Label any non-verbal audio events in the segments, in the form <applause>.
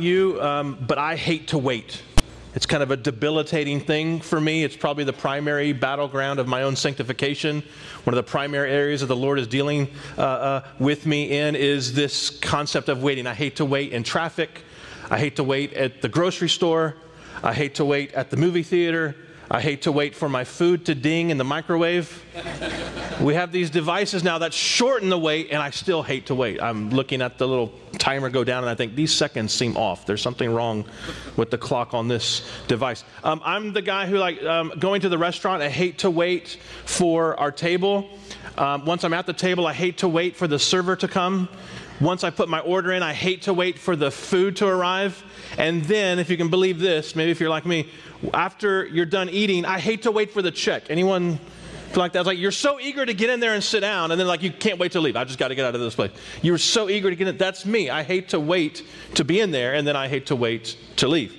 you, um, but I hate to wait. It's kind of a debilitating thing for me. It's probably the primary battleground of my own sanctification. One of the primary areas that the Lord is dealing uh, uh, with me in is this concept of waiting. I hate to wait in traffic. I hate to wait at the grocery store. I hate to wait at the movie theater. I hate to wait for my food to ding in the microwave. we have these devices now that shorten the wait, and I still hate to wait. I'm looking at the little timer go down, and I think these seconds seem off. There's something wrong with the clock on this device. Um, I'm the guy who, like, um, going to the restaurant, I hate to wait for our table. Um, once I'm at the table, I hate to wait for the server to come. Once I put my order in, I hate to wait for the food to arrive. And then, if you can believe this, maybe if you're like me, after you're done eating, I hate to wait for the check. Anyone feel like that? It's like you're so eager to get in there and sit down, and then like you can't wait to leave. I just got to get out of this place. You were so eager to get in. That's me. I hate to wait to be in there, and then I hate to wait to leave.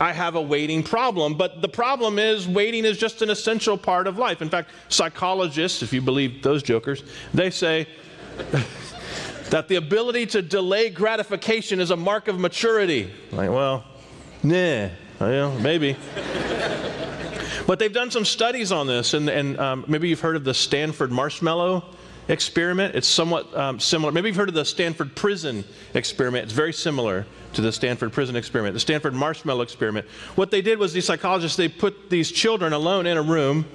I have a waiting problem, but the problem is waiting is just an essential part of life. In fact, psychologists, if you believe those jokers, they say that the ability to delay gratification is a mark of maturity. Like, well, nah, well, maybe. but they've done some studies on this, and, and um, maybe you've heard of the Stanford marshmallow experiment. It's somewhat um, similar. Maybe you've heard of the Stanford prison experiment. It's very similar to the Stanford prison experiment, the Stanford marshmallow experiment. What they did was these psychologists, they put these children alone in a room,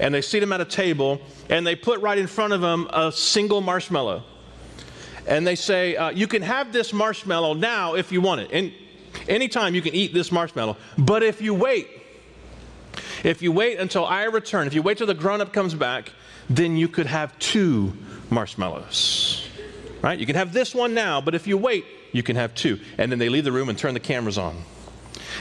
and they seat them at a table, and they put right in front of them a single marshmallow and they say, uh, You can have this marshmallow now if you want it. And anytime you can eat this marshmallow. But if you wait, if you wait until I return, if you wait till the grown up comes back, then you could have two marshmallows. Right? You can have this one now, but if you wait, you can have two. And then they leave the room and turn the cameras on.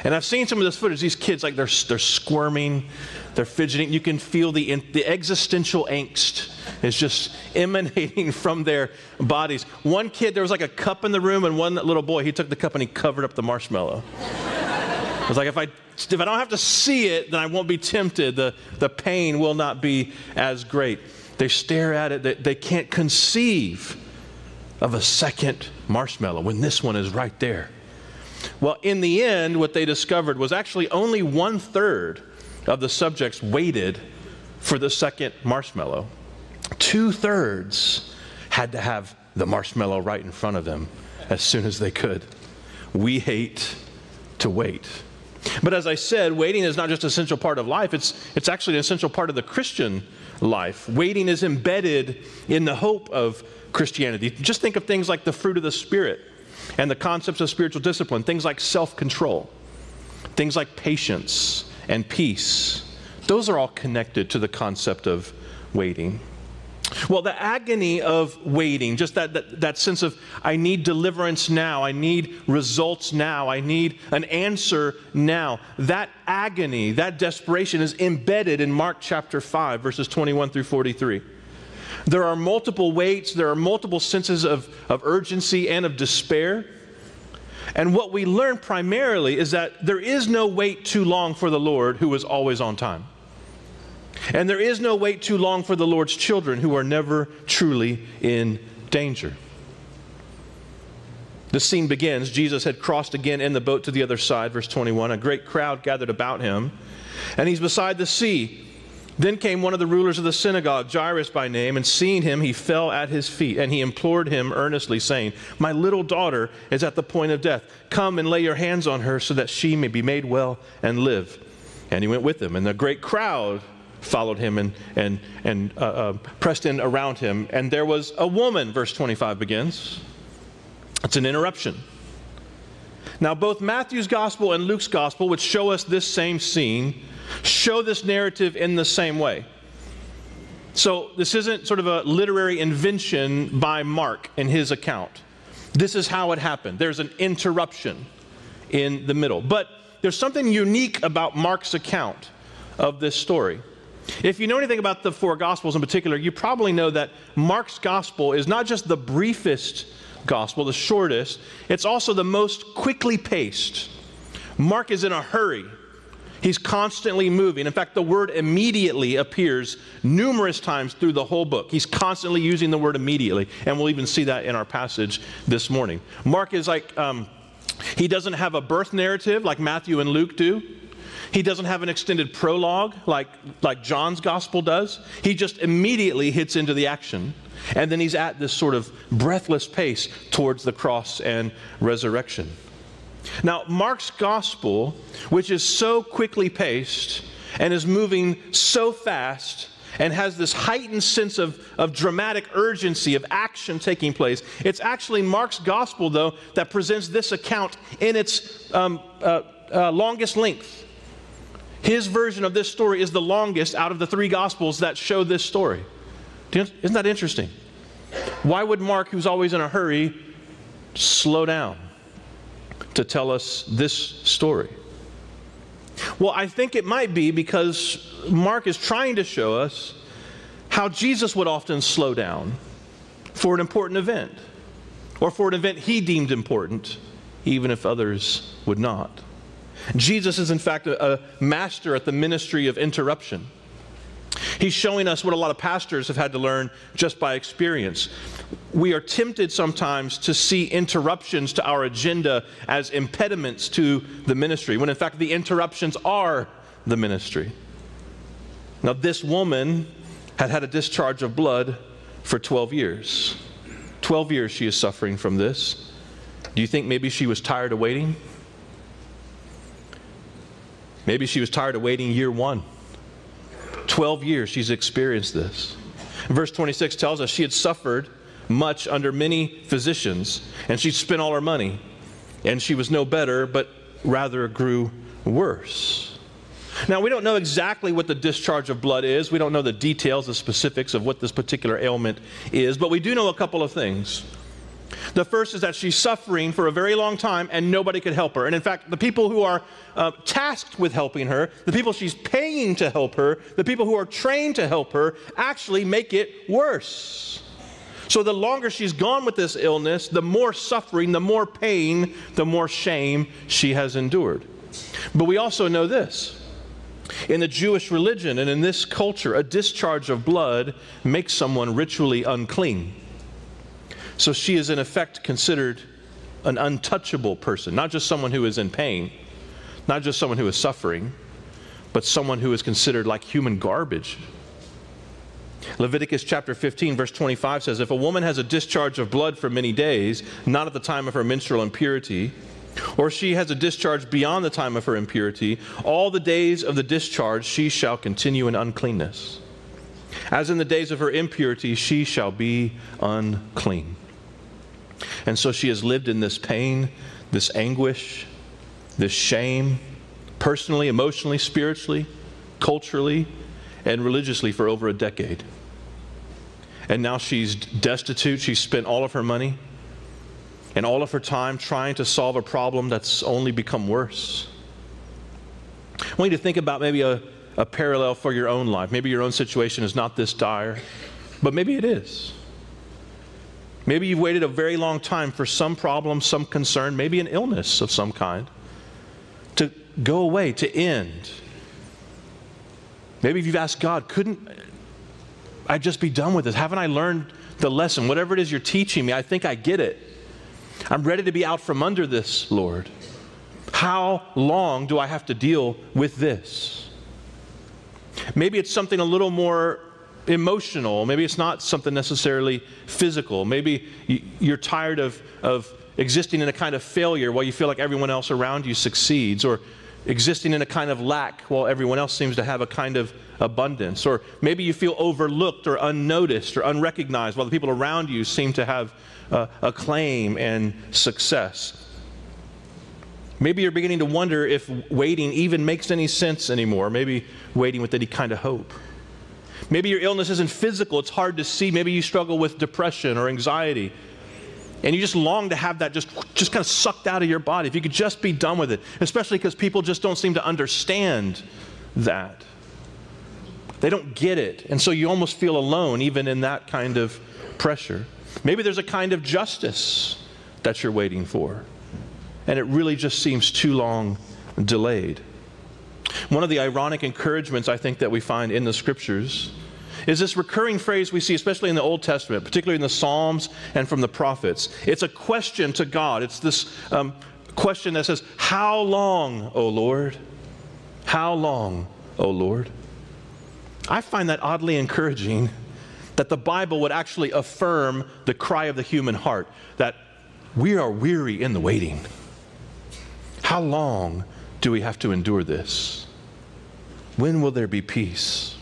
And I've seen some of this footage. These kids, like, they're, they're squirming, they're fidgeting. You can feel the, the existential angst is just emanating <laughs> from their bodies. One kid, there was like a cup in the room, and one little boy, he took the cup and he covered up the marshmallow. I was like, if I, if I don't have to see it, then I won't be tempted. The, the pain will not be as great. They stare at it, they, they can't conceive of a second marshmallow when this one is right there. Well, in the end, what they discovered was actually only one third of the subjects waited for the second marshmallow. Two thirds had to have the marshmallow right in front of them as soon as they could. We hate to wait. But as I said, waiting is not just an essential part of life, it's, it's actually an essential part of the Christian life. Waiting is embedded in the hope of Christianity. Just think of things like the fruit of the Spirit and the concepts of spiritual discipline, things like self control, things like patience and peace. Those are all connected to the concept of waiting. Well, the agony of waiting, just that, that, that, sense of, I need deliverance now, I need results now, I need an answer now. That agony, that desperation is embedded in Mark chapter 5, verses 21 through 43. There are multiple waits, there are multiple senses of, of urgency and of despair. And what we learn primarily is that there is no wait too long for the Lord who is always on time. And there is no wait too long for the Lord's children who are never truly in danger. The scene begins. Jesus had crossed again in the boat to the other side, verse 21. A great crowd gathered about him, and he's beside the sea. Then came one of the rulers of the synagogue, Jairus by name, and seeing him, he fell at his feet, and he implored him earnestly, saying, My little daughter is at the point of death. Come and lay your hands on her so that she may be made well and live. And he went with him, and the great crowd followed him and, and, and uh, uh, pressed in around him. And there was a woman, verse 25 begins. It's an interruption. Now, both Matthew's gospel and Luke's gospel, which show us this same scene, show this narrative in the same way. So, this isn't sort of a literary invention by Mark in his account. This is how it happened. There's an interruption in the middle. But there's something unique about Mark's account of this story. If you know anything about the four Gospels in particular, you probably know that Mark's Gospel is not just the briefest Gospel, the shortest, it's also the most quickly paced. Mark is in a hurry. He's constantly moving. In fact, the word immediately appears numerous times through the whole book. He's constantly using the word immediately, and we'll even see that in our passage this morning. Mark is like um, He doesn't have a birth narrative like Matthew and Luke do. He doesn't have an extended prologue like, like John's gospel does. He just immediately hits into the action. And then he's at this sort of breathless pace towards the cross and resurrection. Now, Mark's gospel, which is so quickly paced and is moving so fast and has this heightened sense of, of dramatic urgency, of action taking place, it's actually Mark's gospel, though, that presents this account in its um, uh, uh, longest length. His version of this story is the longest out of the three gospels that show this story. Isn't that interesting? Why would Mark, who's always in a hurry, slow down to tell us this story? Well, I think it might be because Mark is trying to show us how Jesus would often slow down for an important event or for an event he deemed important, even if others would not. Jesus is, in fact, a, a master at the ministry of interruption. He's showing us what a lot of pastors have had to learn just by experience. We are tempted sometimes to see interruptions to our agenda as impediments to the ministry, when in fact the interruptions are the ministry. Now, this woman had had a discharge of blood for 12 years. 12 years she is suffering from this. Do you think maybe she was tired of waiting? Maybe she was tired of waiting year one. 12 years she's experienced this. Verse 26 tells us she had suffered much under many physicians, and she'd spent all her money, and she was no better, but rather grew worse. Now, we don't know exactly what the discharge of blood is. We don't know the details, the specifics of what this particular ailment is, but we do know a couple of things. The first is that she's suffering for a very long time and nobody could help her. And in fact, the people who are uh, tasked with helping her, the people she's paying to help her, the people who are trained to help her, actually make it worse. So the longer she's gone with this illness, the more suffering, the more pain, the more shame she has endured. But we also know this. In the Jewish religion and in this culture, a discharge of blood makes someone ritually unclean. So she is, in effect, considered an untouchable person, not just someone who is in pain, not just someone who is suffering, but someone who is considered like human garbage. Leviticus chapter 15, verse 25 says If a woman has a discharge of blood for many days, not at the time of her menstrual impurity, or she has a discharge beyond the time of her impurity, all the days of the discharge she shall continue in uncleanness. As in the days of her impurity, she shall be unclean. And so she has lived in this pain, this anguish, this shame, personally, emotionally, spiritually, culturally, and religiously for over a decade. And now she's destitute. She's spent all of her money and all of her time trying to solve a problem that's only become worse. I want you to think about maybe a, a parallel for your own life. Maybe your own situation is not this dire, but maybe it is. Maybe you've waited a very long time for some problem, some concern, maybe an illness of some kind to go away, to end. Maybe you've asked God, couldn't I just be done with this? Haven't I learned the lesson? Whatever it is you're teaching me, I think I get it. I'm ready to be out from under this, Lord. How long do I have to deal with this? Maybe it's something a little more emotional. Maybe it's not something necessarily physical. Maybe you're tired of, of existing in a kind of failure while you feel like everyone else around you succeeds, or existing in a kind of lack while everyone else seems to have a kind of abundance. Or maybe you feel overlooked or unnoticed or unrecognized while the people around you seem to have uh, acclaim and success. Maybe you're beginning to wonder if waiting even makes any sense anymore. Maybe waiting with any kind of hope. Maybe your illness isn't physical, it's hard to see. Maybe you struggle with depression or anxiety. And you just long to have that just, just kind of sucked out of your body. If you could just be done with it, especially because people just don't seem to understand that. They don't get it. And so you almost feel alone, even in that kind of pressure. Maybe there's a kind of justice that you're waiting for, and it really just seems too long delayed. One of the ironic encouragements I think that we find in the scriptures is this recurring phrase we see, especially in the Old Testament, particularly in the Psalms and from the prophets. It's a question to God. It's this um, question that says, How long, O Lord? How long, O Lord? I find that oddly encouraging that the Bible would actually affirm the cry of the human heart that we are weary in the waiting. How long do we have to endure this? When will there be peace?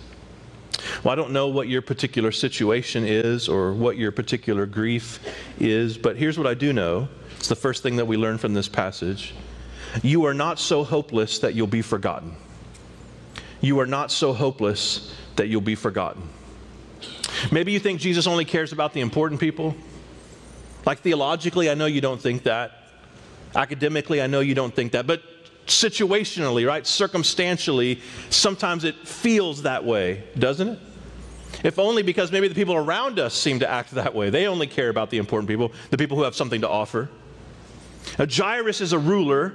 Well, I don't know what your particular situation is or what your particular grief is, but here's what I do know. It's the first thing that we learn from this passage. You are not so hopeless that you'll be forgotten. You are not so hopeless that you'll be forgotten. Maybe you think Jesus only cares about the important people. Like theologically, I know you don't think that. Academically, I know you don't think that. But situationally, right, circumstantially, sometimes it feels that way, doesn't it? If only because maybe the people around us seem to act that way. They only care about the important people, the people who have something to offer. A Jairus is a ruler.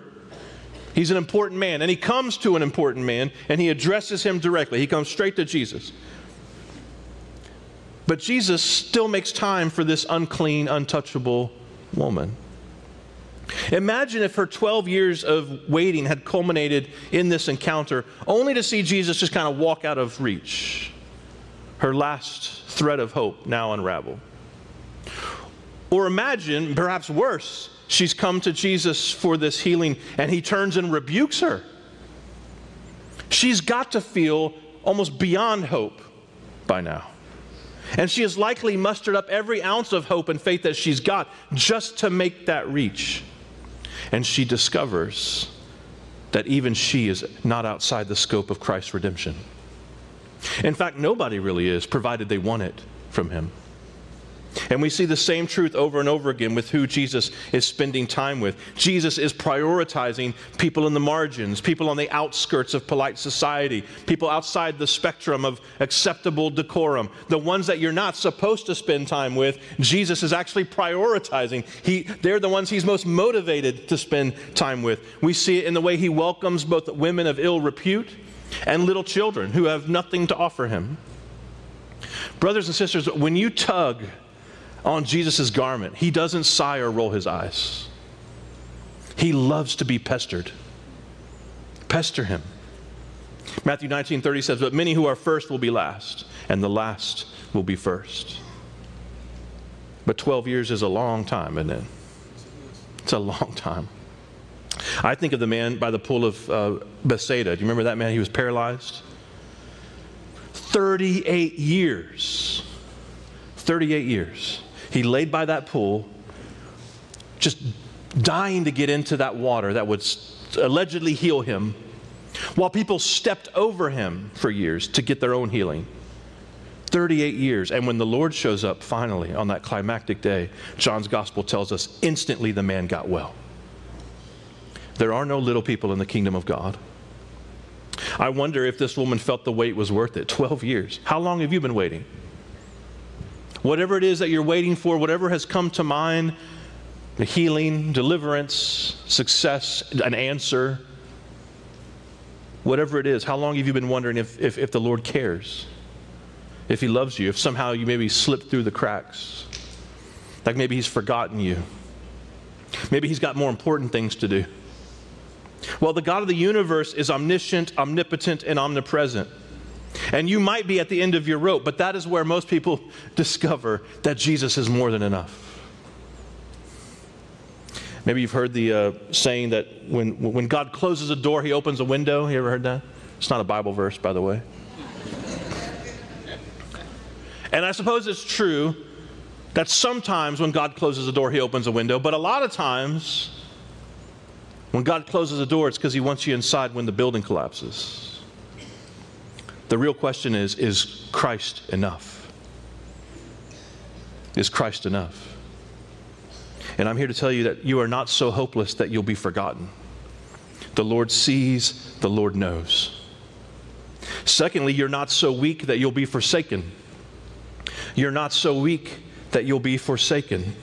He's an important man, and he comes to an important man and he addresses him directly. He comes straight to Jesus. But Jesus still makes time for this unclean, untouchable woman. Imagine if her 12 years of waiting had culminated in this encounter, only to see Jesus just kind of walk out of reach. Her last thread of hope now unravel. Or imagine, perhaps worse, she's come to Jesus for this healing and he turns and rebukes her. She's got to feel almost beyond hope by now. And she has likely mustered up every ounce of hope and faith that she's got just to make that reach. And she discovers that even she is not outside the scope of Christ's redemption. In fact, nobody really is, provided they want it from Him. And we see the same truth over and over again with who Jesus is spending time with. Jesus is prioritizing people in the margins, people on the outskirts of polite society, people outside the spectrum of acceptable decorum, the ones that you're not supposed to spend time with. Jesus is actually prioritizing. He, they're the ones he's most motivated to spend time with. We see it in the way he welcomes both women of ill repute and little children who have nothing to offer him. Brothers and sisters, when you tug on Jesus' garment, he doesn't sigh or roll his eyes. He loves to be pestered. Pester him. Matthew 19 30 says, But many who are first will be last, and the last will be first. But 12 years is a long time, isn't it? It's a long time. I think of the man by the pool of uh, Bethsaida. Do you remember that man? He was paralyzed. 38 years. 38 years. He laid by that pool, just dying to get into that water that would allegedly heal him, while people stepped over him for years to get their own healing. 38 years. And when the Lord shows up finally on that climactic day, John's gospel tells us instantly the man got well. There are no little people in the kingdom of God. I wonder if this woman felt the wait was worth it. 12 years. How long have you been waiting? Whatever it is that you're waiting for, whatever has come to mind the healing, deliverance, success, an answer, whatever it is, how long have you been wondering if, if, if the Lord cares? If He loves you, if somehow you maybe slipped through the cracks? Like maybe He's forgotten you. Maybe He's got more important things to do. Well, the God of the universe is omniscient, omnipotent, and omnipresent. And you might be at the end of your rope, but that is where most people <laughs> discover that Jesus is more than enough. Maybe you've heard the uh, saying that when, when God closes a door, he opens a window. You ever heard that? It's not a Bible verse, by the way. and I suppose it's true that sometimes when God closes a door, he opens a window, but a lot of times when God closes a door, it's because he wants you inside when the building collapses. The real question is is Christ enough? Is Christ enough? And I'm here to tell you that you are not so hopeless that you'll be forgotten. The Lord sees, the Lord knows. Secondly, you're not so weak that you'll be forsaken. You're not so weak that you'll be forsaken.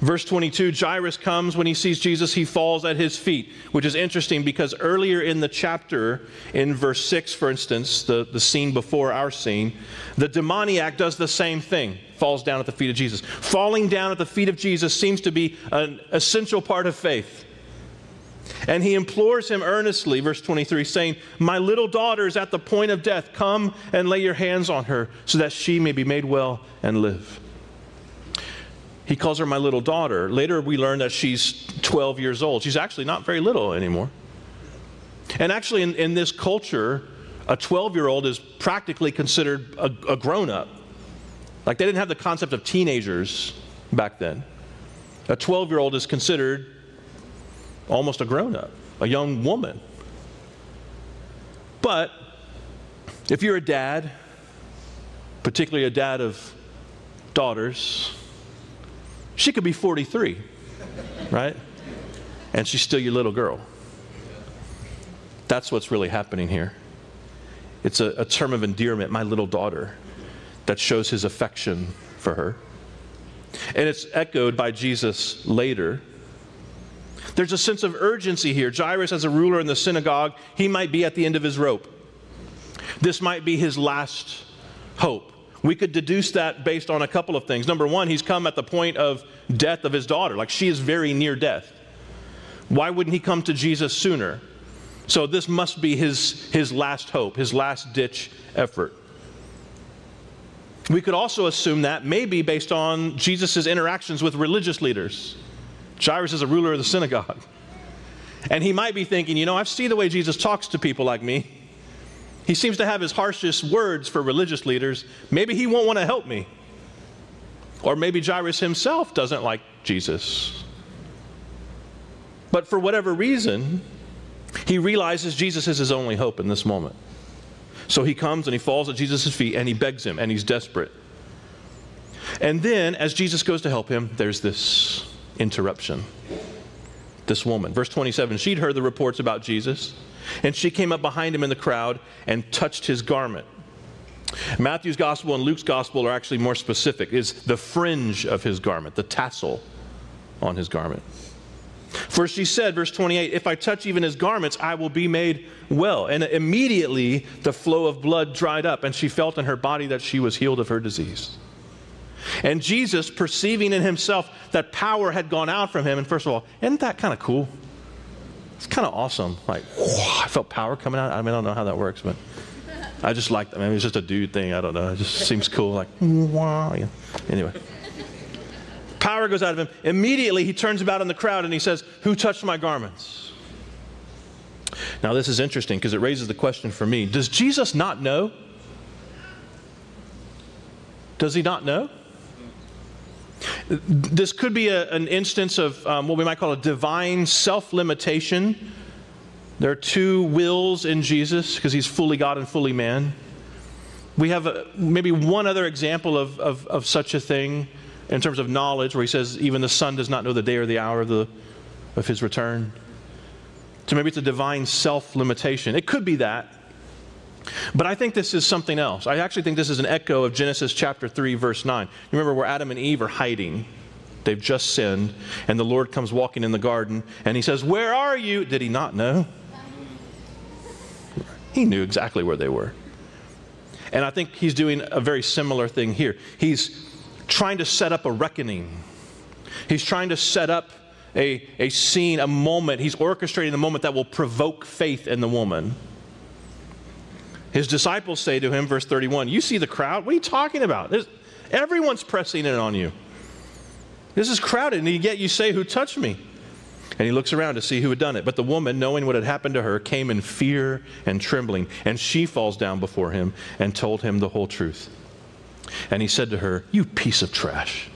Verse 22 Jairus comes when he sees Jesus, he falls at his feet, which is interesting because earlier in the chapter, in verse 6, for instance, the, the scene before our scene, the demoniac does the same thing, falls down at the feet of Jesus. Falling down at the feet of Jesus seems to be an essential part of faith. And he implores him earnestly, verse 23, saying, My little daughter is at the point of death. Come and lay your hands on her so that she may be made well and live. He calls her my little daughter. Later, we learn that she's 12 years old. She's actually not very little anymore. And actually, in, in this culture, a 12 year old is practically considered a, a grown up. Like, they didn't have the concept of teenagers back then. A 12 year old is considered almost a grown up, a young woman. But if you're a dad, particularly a dad of daughters, she could be 43, right? And she's still your little girl. That's what's really happening here. It's a, a, term of endearment, my little daughter, that shows his affection for her. And it's echoed by Jesus later. There's a sense of urgency here. Jairus, as a ruler in the synagogue, he might be at the end of his rope. This might be his last hope. We could deduce that based on a couple of things. Number one, he's come at the point of death of his daughter, like she is very near death. Why wouldn't he come to Jesus sooner? So this must be his, his last hope, his last ditch effort. We could also assume that maybe based on Jesus' interactions with religious leaders. Jairus is a ruler of the synagogue. And he might be thinking, you know, I've seen the way Jesus talks to people like me. He seems to have his harshest words for religious leaders. Maybe he won't want to help me. Or maybe Jairus himself doesn't like Jesus. But for whatever reason, he realizes Jesus is his only hope in this moment. So he comes and he falls at Jesus' feet and he begs him and he's desperate. And then, as Jesus goes to help him, there's this interruption. This woman. Verse 27 she'd heard the reports about Jesus. And she came up behind him in the crowd and touched his garment. Matthew's gospel and Luke's gospel are actually more specific, is the fringe of his garment, the tassel on his garment. For she said, verse 28, If I touch even his garments, I will be made well. And immediately the flow of blood dried up, and she felt in her body that she was healed of her disease. And Jesus, perceiving in himself that power had gone out from him, and first of all, isn't that kind of cool? It's kind of awesome. Like, whoa, I felt power coming out. I mean, I don't know how that works, but I just like I mean, it's just a dude thing. I don't know. It just seems cool. Like, wow. Yeah. Anyway. Power goes out of him. Immediately, he turns about in the crowd and he says, Who touched my garments? Now, this is interesting because it raises the question for me Does Jesus not know? Does he not know? This could be a, an instance of um, what we might call a divine self limitation. There are two wills in Jesus because he's fully God and fully man. We have a, maybe one other example of, of, of, such a thing in terms of knowledge where he says, even the Son does not know the day or the hour of, the, of his return. So maybe it's a divine self limitation. It could be that. But I think this is something else. I actually think this is an echo of Genesis chapter 3, verse 9. You remember where Adam and Eve are hiding? They've just sinned, and the Lord comes walking in the garden, and he says, Where are you? Did he not know? He knew exactly where they were. And I think he's doing a very similar thing here. He's trying to set up a reckoning, he's trying to set up a, a scene, a moment. He's orchestrating the moment that will provoke faith in the woman. His disciples say to him, verse 31, You see the crowd? What are you talking about? There's, everyone's pressing in on you. This is crowded, and yet you say, Who touched me? And he looks around to see who had done it. But the woman, knowing what had happened to her, came in fear and trembling. And she falls down before him and told him the whole truth. And he said to her, You piece of trash.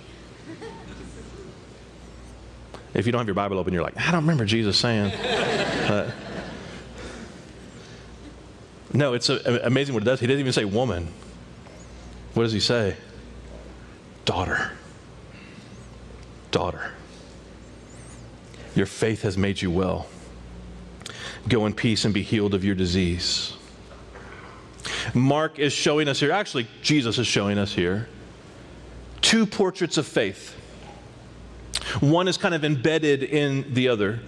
If you don't have your Bible open, you're like, I don't remember Jesus saying. Uh, no, it's a, amazing what it does. He doesn't even say woman. What does he say? Daughter. Daughter. Your faith has made you well. Go in peace and be healed of your disease. Mark is showing us here, actually, Jesus is showing us here, two portraits of faith. One is kind of embedded in the other.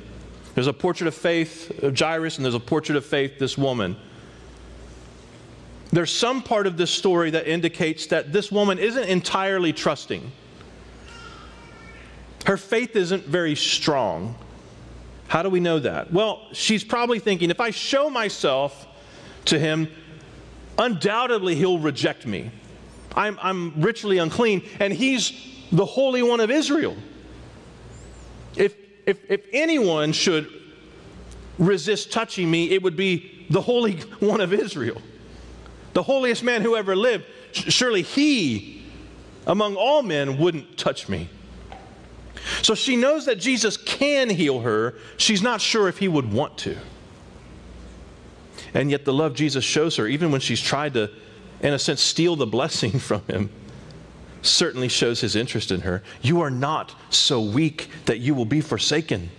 There's a portrait of faith of Jairus, and there's a portrait of faith, this woman. There's some part of this story that indicates that this woman isn't entirely trusting. Her faith isn't very strong. How do we know that? Well, she's probably thinking if I show myself to him, undoubtedly he'll reject me. I'm, I'm ritually unclean, and he's the Holy One of Israel. If, if, if anyone should resist touching me, it would be the Holy <laughs> One of Israel, the holiest man who ever lived. Surely he, among all men, wouldn't touch me. So she knows that Jesus can heal her. She's not sure if he would want to. And yet, the love Jesus shows her, even when she's tried to, in a sense, steal the blessing <laughs> from him, certainly shows his interest in her. You are not so weak that you will be forsaken.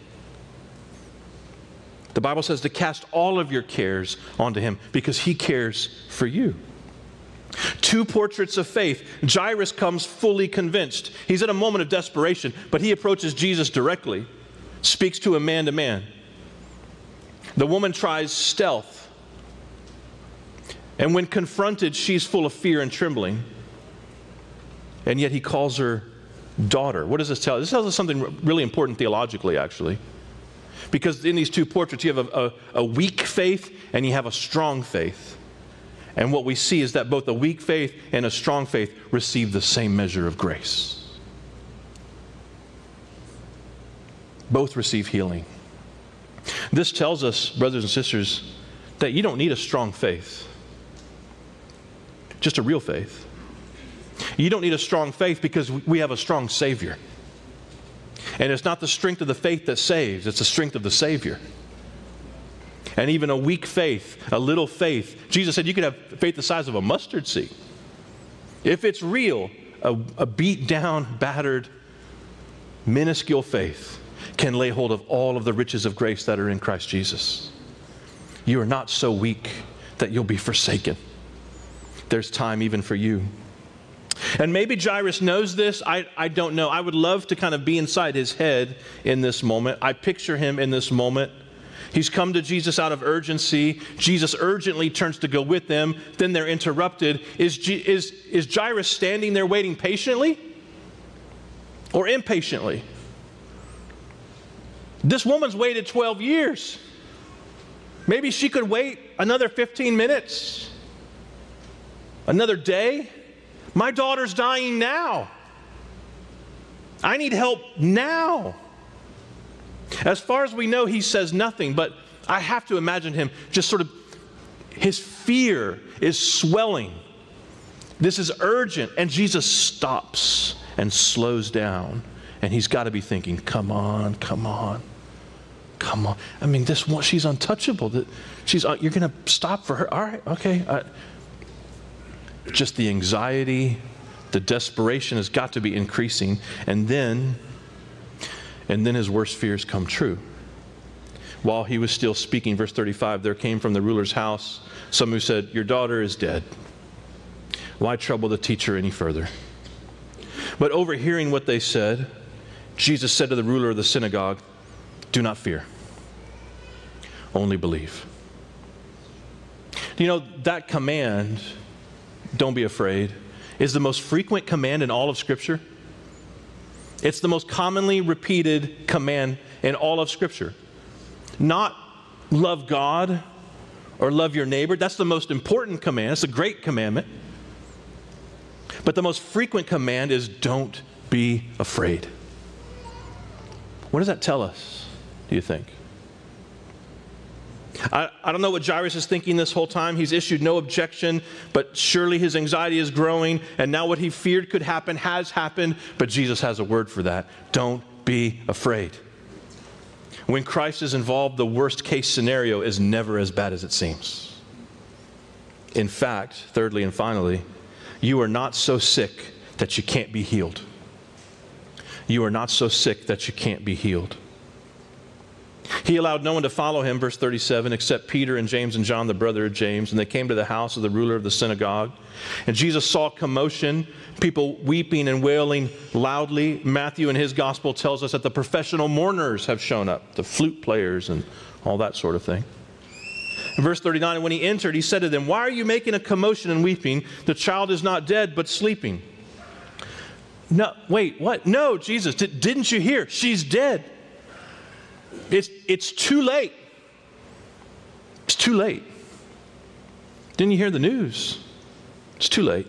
The Bible says to cast all of your cares onto him because he cares for you. Two portraits of faith. Jairus comes fully convinced. He's at a moment of desperation, but he approaches Jesus directly, speaks to him man to man. The woman tries stealth. And when confronted, she's full of fear and trembling and yet he calls her daughter. What does this tell? us? This tells us something really important theologically, actually. Because in these two portraits, you have a, a, a, weak faith and you have a strong faith. And what we see is that both a weak faith and a strong faith receive the same measure of grace. Both receive healing. This tells us, brothers and sisters, that you don't need a strong faith, just a real faith. You don't need a strong faith because we have a strong Savior. And it's not the strength of the faith that saves, it's the strength of the Savior. And even a weak faith, a little faith, Jesus said you could have faith the size of a mustard seed. If it's real, a, a beat down, battered, minuscule faith can lay hold of all of the riches of grace that are in Christ Jesus. You are not so weak that you'll be forsaken. There's time even for you. And maybe Jairus knows this. I, I don't know. I would love to kind of be inside his head in this moment. I picture him in this moment. He's come to Jesus out of urgency. Jesus urgently turns to go with them. Then they're interrupted. Is, G, is, is Jairus standing there waiting patiently or impatiently? This woman's waited 12 years. Maybe she could wait another 15 minutes, another day. My daughter's dying now. I need help now. As far as we know, he says nothing, but I have to imagine him just sort of, his fear is swelling. This is urgent. And Jesus stops and slows down. And he's got to be thinking, come on, come on, come on. I mean, this one, she's untouchable. She's, uh, you're going to stop for her. All right, okay. Uh, just the anxiety, the desperation has got to be increasing. And then, and then his worst fears come true. While he was still speaking, verse 35, there came from the ruler's house some who said, Your daughter is dead. Why trouble the teacher any further? But overhearing what they said, Jesus said to the ruler of the synagogue, Do not fear, only believe. You know, that command don't be afraid, is the most frequent command in all of Scripture. It's the most commonly repeated command in all of Scripture. Not love God or love your neighbor. That's the most important command. It's a great commandment. But the most frequent command is don't be afraid. What does that tell us, do you think? I, I don't know what Jairus is thinking this whole time. He's issued no objection, but surely his anxiety is growing, and now what he feared could happen has happened, but Jesus has a word for that. Don't be afraid. When Christ is involved, the worst case scenario is never as bad as it seems. In fact, thirdly and finally, you are not so sick that you can't be healed. You are not so sick that you can't be healed. He allowed no one to follow him, verse 37, except Peter and James and John, the brother of James. And they came to the house of the ruler of the synagogue. And Jesus saw commotion, people weeping and wailing loudly. Matthew in his gospel tells us that the professional mourners have shown up, the flute players and all that sort of thing. In verse 39, when he entered, he said to them, Why are you making a commotion and weeping? The child is not dead, but sleeping. No, wait, what? No, Jesus, didn't you hear? She's dead. It's, it's too late. It's too late. Didn't you hear the news? It's too late.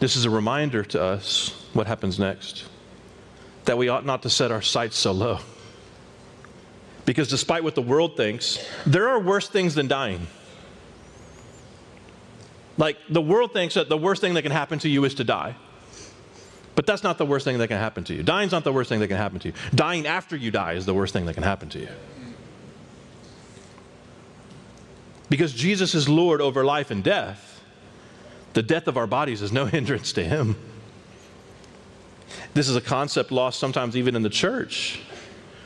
This is a reminder to us what happens next that we ought not to set our sights so low. Because despite what the world thinks, there are worse things than dying. Like the world thinks that the worst thing that can happen to you is to die. But that's not the worst thing that can happen to you. Dying's not the worst thing that can happen to you. Dying after you die is the worst thing that can happen to you. Because Jesus is Lord over life and death, the death of our bodies is no <laughs> hindrance to Him. This is a concept lost sometimes even in the church,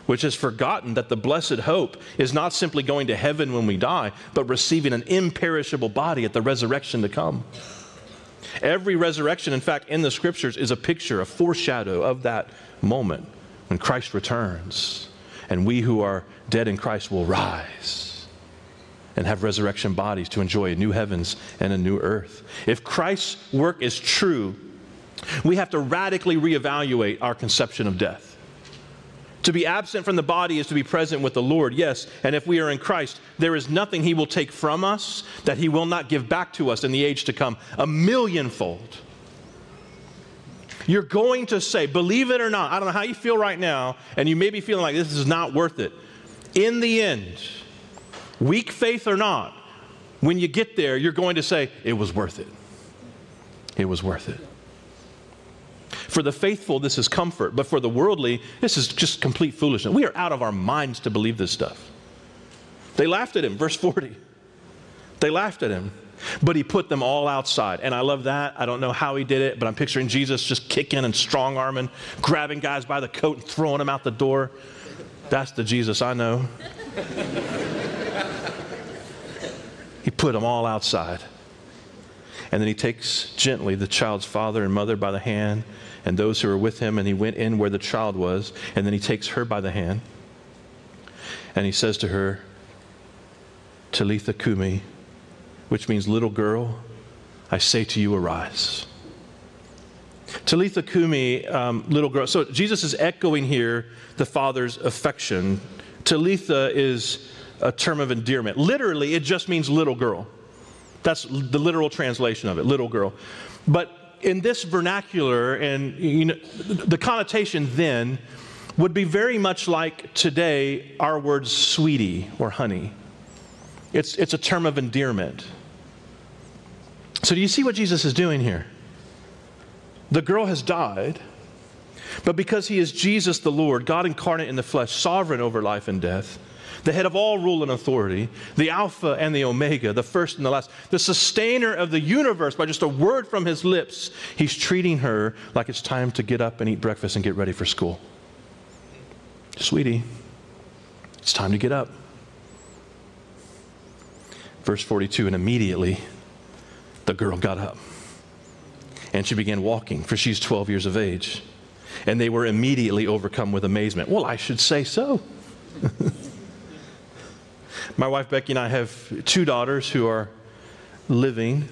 which has forgotten that the blessed hope is not simply going to heaven when we die, but receiving an imperishable body at the resurrection to come. Every resurrection, in fact, in the scriptures is a picture, a foreshadow of that moment when Christ returns and we who are dead in Christ will rise and have resurrection bodies to enjoy a new heavens and a new earth. If Christ's work is true, we have to radically reevaluate our conception of death. To be absent from the body is to be present with the Lord, yes. And if we are in Christ, there is nothing He will take from us that He will not give back to us in the age to come, a millionfold. You're going to say, believe it or not, I don't know how you feel right now, and you may be feeling like this is not worth it. In the end, weak faith or not, when you get there, you're going to say, it was worth it. It was worth it. For the faithful, this is comfort, but for the worldly, this is just complete foolishness. We are out of our minds to believe this stuff. They laughed at him, verse 40. They laughed at him, but he put them all outside. And I love that. I don't know how he did it, but I'm picturing Jesus just kicking and strong arming, grabbing guys by the coat and throwing them out the door. That's the Jesus I know. <laughs> he put them all outside. And then he takes gently the child's father and mother by the hand and those who were with him, and he went in where the child was, and then he takes her by the hand, and he says to her, Talitha Kumi, which means little girl, I say to you, arise. Talitha Kumi, um, little girl. So Jesus is echoing here the father's affection. Talitha is a term of endearment. Literally, it just means little girl. That's the literal translation of it, little girl. But in this vernacular, and you know, the connotation then would be very much like today our words sweetie or honey. It's, it's a term of endearment. So, do you see what Jesus is doing here? The girl has died, but because he is Jesus the Lord, God incarnate in the flesh, sovereign over life and death, the head of all rule and authority, the Alpha and the Omega, the first and the last, the sustainer of the universe by just a word from his lips, he's treating her like it's time to get up and eat breakfast and get ready for school. Sweetie, it's time to get up. Verse 42 And immediately the girl got up and she began walking, for she's 12 years of age. And they were immediately overcome with amazement. Well, I should say so. <laughs> My wife Becky and I have two daughters who are living.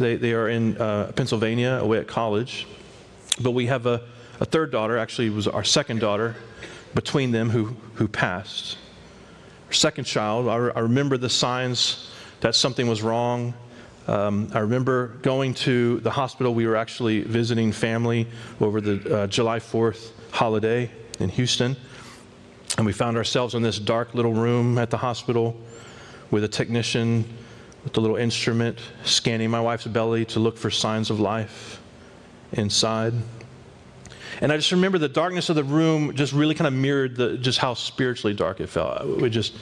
They, they are in uh, Pennsylvania away at college. But we have a, a third daughter, actually, was our second daughter between them who, who passed. Our second child, I, I remember the signs that something was wrong. Um, I remember going to the hospital. We were actually visiting family over the uh, July 4th holiday in Houston. And we found ourselves in this dark little room at the hospital with a technician with a little instrument scanning my wife's belly to look for signs of life inside. And I just remember the darkness of the room just really kind of mirrored the, just how spiritually dark it felt. We just,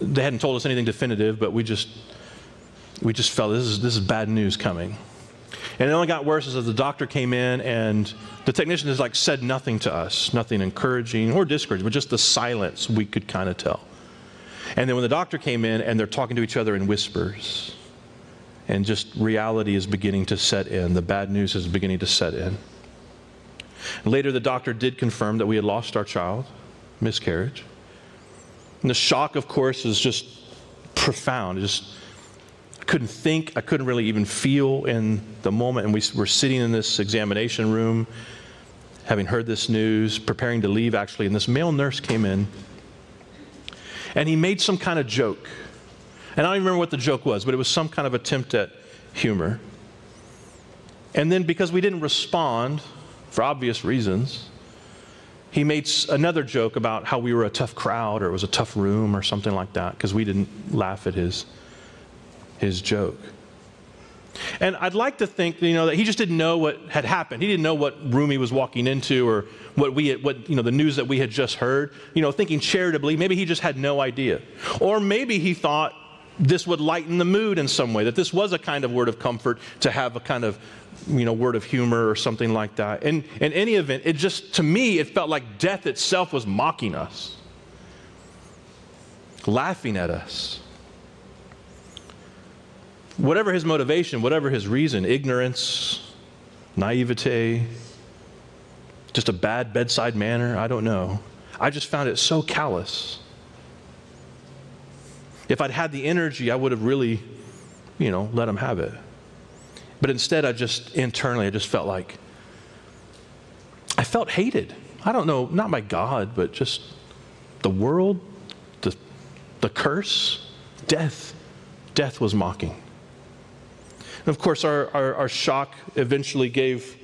they hadn't told us anything definitive, but we just, we just felt this is, this is bad news coming. And it only got worse as the doctor came in and the technician has like said nothing to us, nothing encouraging or discouraging, but just the silence we could kind of tell. And then when the doctor came in and they're talking to each other in whispers, and just reality is beginning to set in, the bad news is beginning to set in. Later, the doctor did confirm that we had lost our child, miscarriage. And the shock, of course, is just profound. Just couldn't think, I couldn't really even feel in the moment. And we were sitting in this examination room, having heard this news, preparing to leave actually, and this male nurse came in. And he made some kind of joke. And I don't even remember what the joke was, but it was some kind of attempt at humor. And then because we didn't respond, for obvious reasons, he made another joke about how we were a tough crowd or it was a tough room or something like that because we didn't laugh at his, his joke. And I'd like to think, you know, that he just didn't know what had happened. He didn't know what room he was walking into or what we had, what, you know, the news that we had just heard. You know, thinking charitably, maybe he just had no idea. Or maybe he thought this would lighten the mood in some way, that this was a kind of word of comfort to have a kind of you know, word of humor or something like that. And in any event, it just, to me, it felt like death itself was mocking us, laughing at us. Whatever his motivation, whatever his reason, ignorance, naivete, just a bad bedside manner, I don't know. I just found it so callous. If I'd had the energy, I would have really, you know, let him have it. But instead, I just internally, I just felt like I felt hated. I don't know, not by God, but just the world, the, the curse, death. Death was mocking. And of course, our, our, our shock eventually gave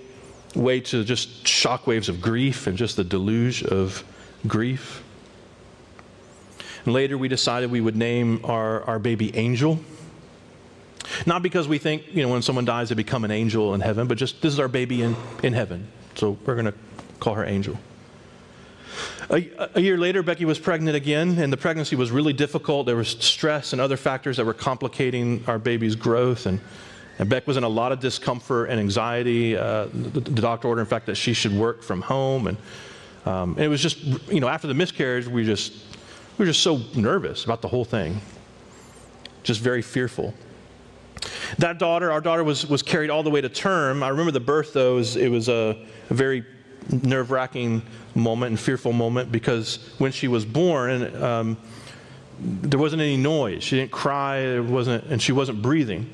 way to just shock waves of grief and just the deluge of grief. And later, we decided we would name our, our baby Angel. Not because we think, you know, when someone dies, they become an angel in heaven, but just this is our baby in, in heaven. So we're going to call her Angel. A, a, year later, Becky was pregnant again, and the pregnancy was really difficult. There was stress and other factors that were complicating our baby's growth. And, and Beck was in a lot of discomfort and anxiety. Uh, the, the, doctor ordered, in fact, that she should work from home. And, um, and it was just, you know, after the miscarriage, we just, we were just so nervous about the whole thing, just very fearful. That daughter, our daughter, was, was carried all the way to term. I remember the birth, though, it was a, a very nerve wracking moment and fearful moment because when she was born, um, there wasn't any noise. She didn't cry, there wasn't, and she wasn't breathing.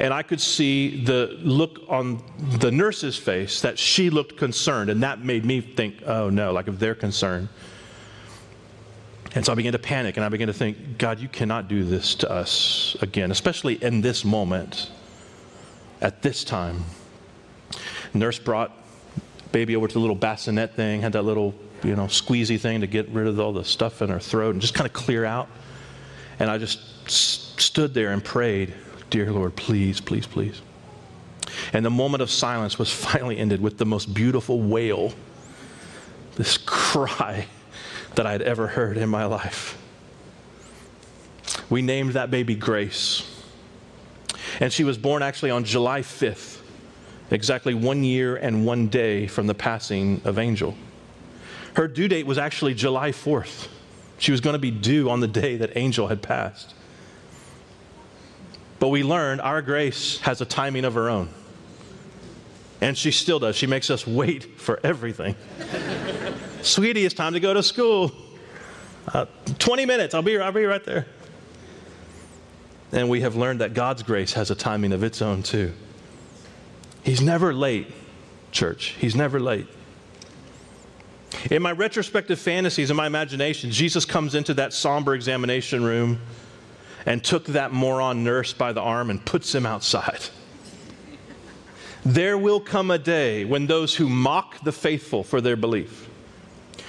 And I could see the look on the nurse's face that she looked concerned, and that made me think, oh no, like if they're concerned, and so I began to panic and I began to think, God, you cannot do this to us again, especially in this moment, at this time. Nurse brought baby over to the little bassinet thing, had that little, you know, squeezy thing to get rid of all the stuff in her throat and just kind of clear out. And I just stood there and prayed, Dear Lord, please, please, please. And the moment of silence was <laughs> finally ended with the most beautiful wail, this cry <laughs> that I had ever heard in my life. We named that baby Grace. And she was born actually on July 5th, exactly one year and one day from the passing of Angel. Her due date was actually July 4th. She was going to be due on the day that Angel had passed. But we learned our grace has a timing of her own. And she still does. She makes us wait for everything. <laughs> Sweetie, it's time to go to school. Uh, 20 minutes, I'll be, I'll be right there. And we have learned that God's grace has a timing of its own, too. He's never late, church. He's never late. In my retrospective fantasies, in my imagination, Jesus comes into that somber examination room and took that moron nurse by the arm and puts him outside. There will come a day when those who mock the faithful for their belief,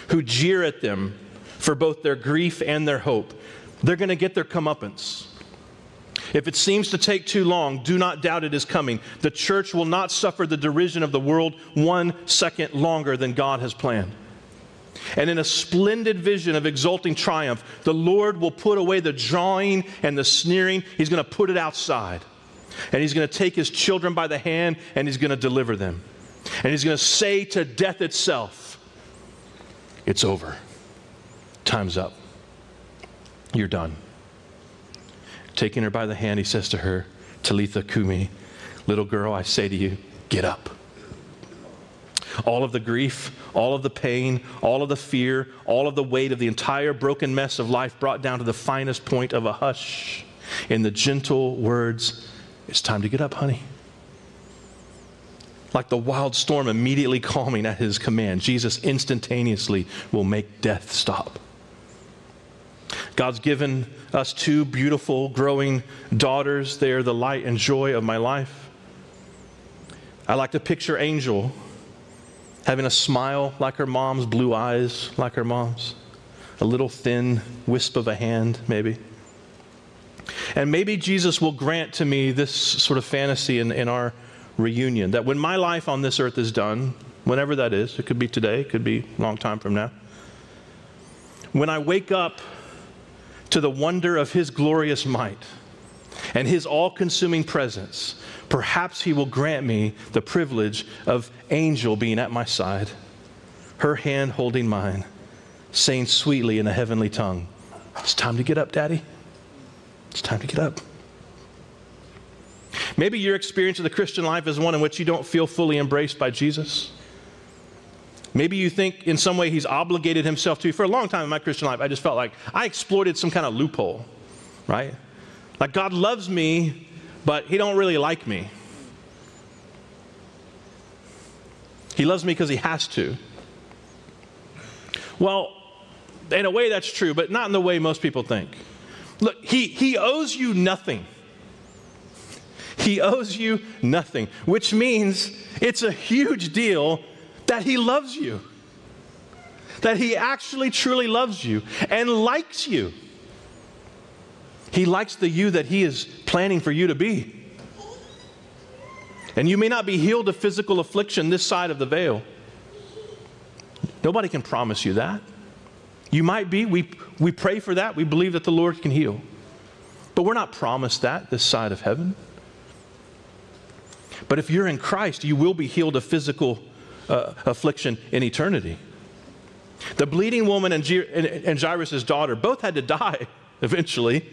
who jeer at them for both their grief and their hope, they're going to get their comeuppance. If it seems to take too long, do not doubt it is coming. The church will not suffer the derision of the world one second longer than God has planned. And in a splendid vision of exulting triumph, the Lord will put away the jawing and the sneering. He's going to put it outside. And he's going to take his children by the hand and he's going to deliver them. And he's going to say to death itself, It's over. Time's up. You're done. Taking her by the hand, he says to her, Talitha Kumi, little girl, I say to you, get up. All of the grief, all of the pain, all of the fear, all of the weight of the entire broken mess of life brought down to the finest point of a hush in the gentle words, It's time to get up, honey. Like the wild storm immediately calming at his command, Jesus instantaneously will make death stop. God's given us two beautiful, growing daughters. They are the light and joy of my life. I like to picture Angel having a smile like her mom's, blue eyes like her mom's, a little thin wisp of a hand, maybe. And maybe Jesus will grant to me this sort of fantasy in, in our reunion that when my life on this earth is done, whenever that is, it could be today, it could be a long time from now, when I wake up to the wonder of His glorious might and His all consuming presence, perhaps He will grant me the privilege of angel being at my side, her hand holding mine, saying sweetly in a heavenly tongue, It's time to get up, Daddy. It's time to get up. Maybe your experience of the Christian life is one in which you don't feel fully embraced by Jesus. Maybe you think in some way he's obligated himself to you. For a long time in my Christian life, I just felt like I exploited some kind of loophole, right? Like God loves me, but he don't really like me. He loves me because he has to. Well, in a way that's true, but not in the way most people think. Look, he, he owes you nothing. He owes you nothing, which means it's a huge deal that He loves you, that He actually truly loves you and likes you. He likes the you that He is planning for you to be. And you may not be healed of physical affliction this side of the veil. Nobody can promise you that. You might be. We, we pray for that. We believe that the Lord can heal. But we're not promised that this side of heaven. But if you're in Christ, you will be healed of physical uh, affliction in eternity. The bleeding woman and, and Jairus' daughter both had to die <laughs> eventually.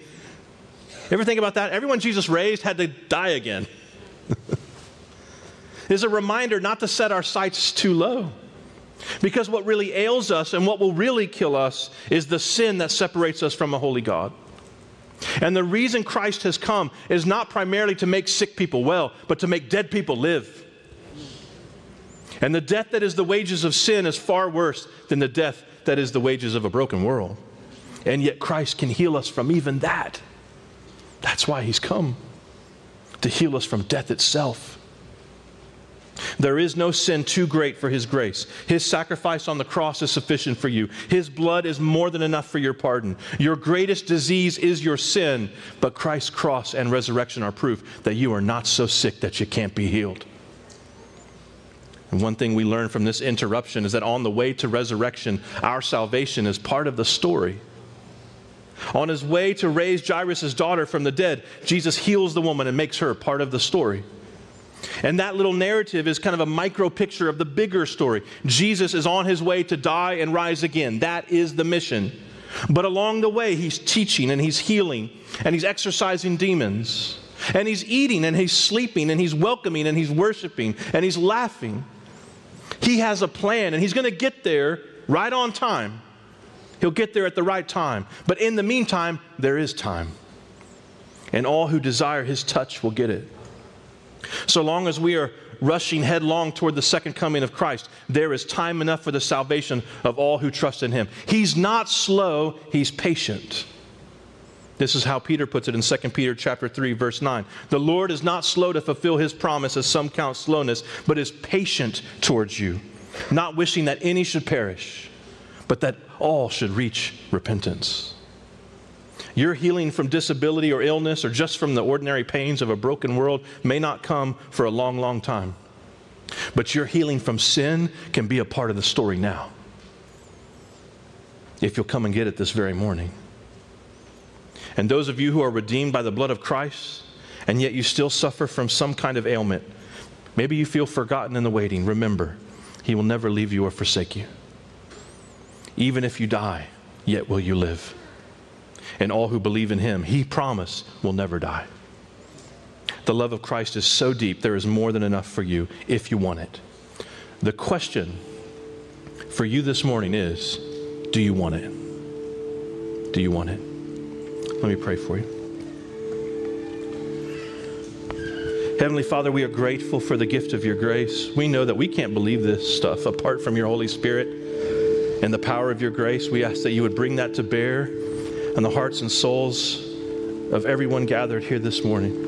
Ever think about that? Everyone Jesus raised had to die again. <laughs> is a reminder not to set our sights too low. Because what really ails us and what will really kill us is the sin that separates us from a holy God. And the reason Christ has come is not primarily to make sick people well, but to make dead people live. And the death that is the wages of sin is far worse than the death that is the wages of a broken world. And yet Christ can heal us from even that. That's why he's come to heal us from death itself. There is no sin too great for His grace. His sacrifice on the cross is sufficient for you. His blood is more than enough for your pardon. Your greatest disease is your sin, but Christ's cross and resurrection are proof that you are not so sick that you can't be healed. And one thing we learn from this interruption is that on the way to resurrection, our salvation is part of the story. On his way to raise Jairus' daughter from the dead, Jesus heals the woman and makes her part of the story. And that little narrative is kind of a micro picture of the bigger story. Jesus is on his way to die and rise again. That is the mission. But along the way, he's teaching and he's healing and he's exorcising demons. And he's eating and he's sleeping and he's welcoming and he's worshiping and he's laughing. He has a plan, and He's going to get there right on time. He'll get there at the right time. But in the meantime, there is time. And all who desire His touch will get it. So long as we are rushing headlong toward the second coming of Christ, there is time enough for the salvation of all who trust in Him. He's not slow, He's patient. This is how Peter puts it in 2 Peter chapter 3 verse 9. The Lord is not slow to fulfill his promise as some count slowness, but is patient towards you, not wishing that any should perish, but that all should reach repentance. Your healing from disability or illness or just from the ordinary pains of a broken world may not come for a long, long time. But your healing from sin can be a part of the story now. If you'll come and get it this very morning. And those of you who are redeemed by the blood of Christ and yet you still suffer from some kind of ailment, maybe you feel forgotten in the waiting, remember, He will never leave you or forsake you. Even if you die, yet will you live. And all who believe in Him, He promised, will never die. The love of Christ is so deep, there is more than enough for you if you want it. The question for you this morning is do you want it? Do you want it? Let me pray for you. Heavenly Father, we are grateful for the gift of your grace. We know that we can't believe this stuff apart from your Holy Spirit and the power of your grace. We ask that you would bring that to bear on the hearts and souls of everyone gathered here this morning.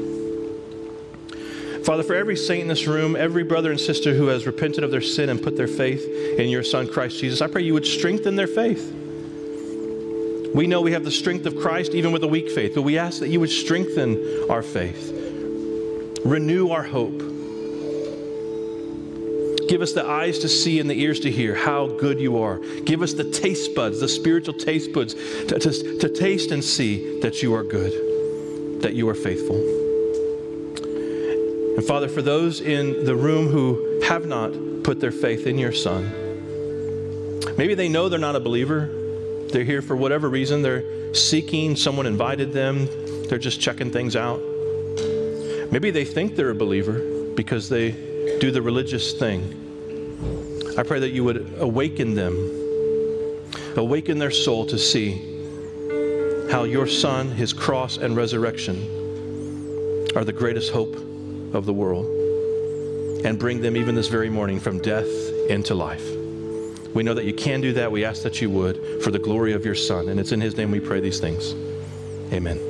Father, for every saint in this room, every brother and sister who has repented of their sin and put their faith in your Son, Christ Jesus, I pray you would strengthen their faith. We know we have the strength of Christ even with a weak faith, but we ask that you would strengthen our faith. Renew our hope. Give us the eyes to see and the ears to hear how good you are. Give us the taste buds, the spiritual taste buds, to, to, to taste and see that you are good, that you are faithful. And Father, for those in the room who have not put their faith in your Son, maybe they know they're not a believer. They're here for whatever reason. They're seeking, someone invited them, they're just checking things out. Maybe they think they're a believer because they do the religious thing. I pray that you would awaken them, awaken their soul to see how your Son, his cross, and resurrection are the greatest hope of the world, and bring them even this very morning from death into life. We know that you can do that. We ask that you would for the glory of your Son. And it's in his name we pray these things. Amen.